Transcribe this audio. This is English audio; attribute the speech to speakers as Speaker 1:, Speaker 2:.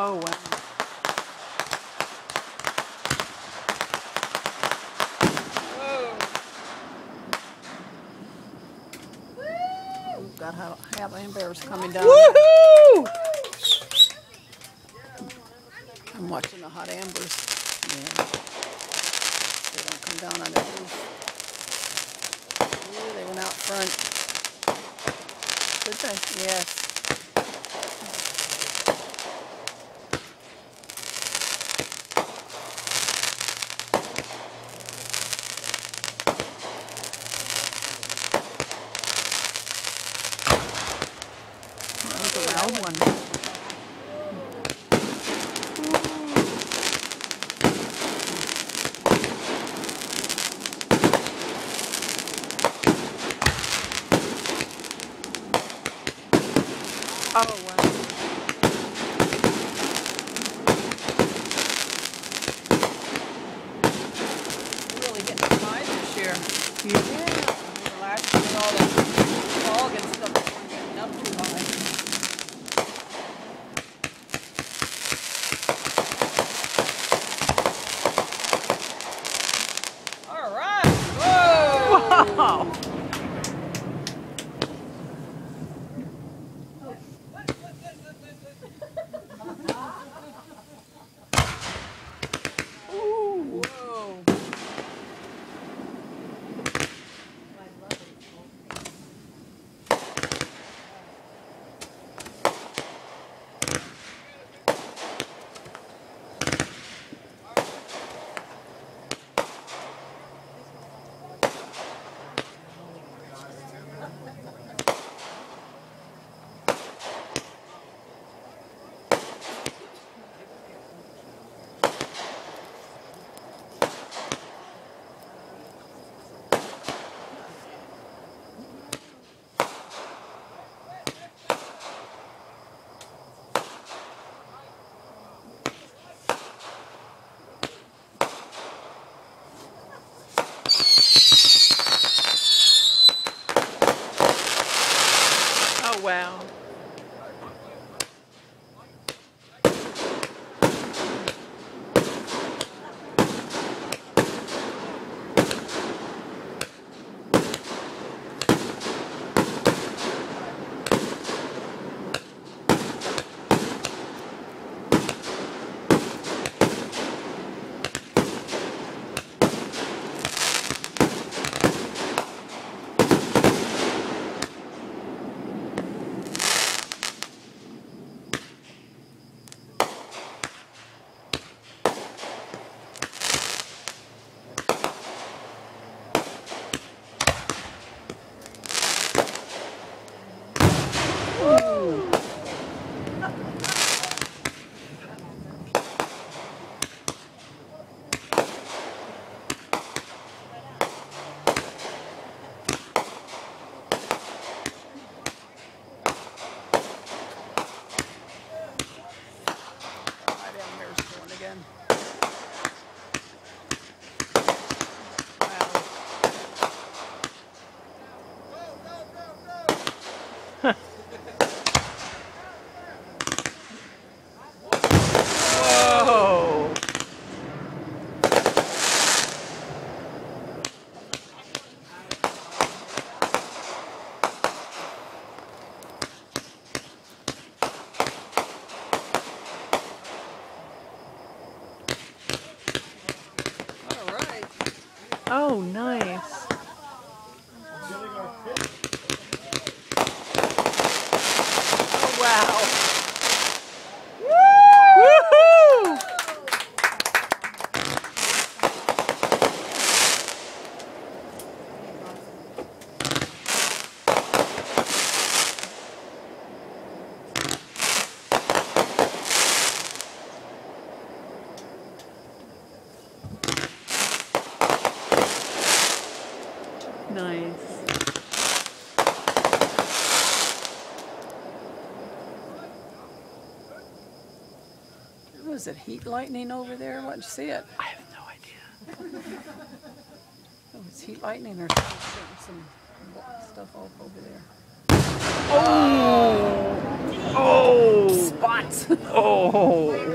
Speaker 1: Oh, wow. We've got coming down.
Speaker 2: Woohoo!
Speaker 1: I'm watching the hot ambers. Yeah. They don't come down on the roof. Ooh, they went out front. Good thing. Yes. Oh, wow. We're really getting high this year. Yeah. Oh,
Speaker 2: nice.
Speaker 1: Oh, wow.
Speaker 2: Woohoo!
Speaker 1: Nice. Was it heat lightning over there? What, did you see it?
Speaker 2: I have no idea.
Speaker 1: Oh, it's heat lightning or some stuff all over there.
Speaker 2: Oh! Oh!
Speaker 1: Spine lots.
Speaker 2: Oh.
Speaker 1: Woo!
Speaker 2: Oh.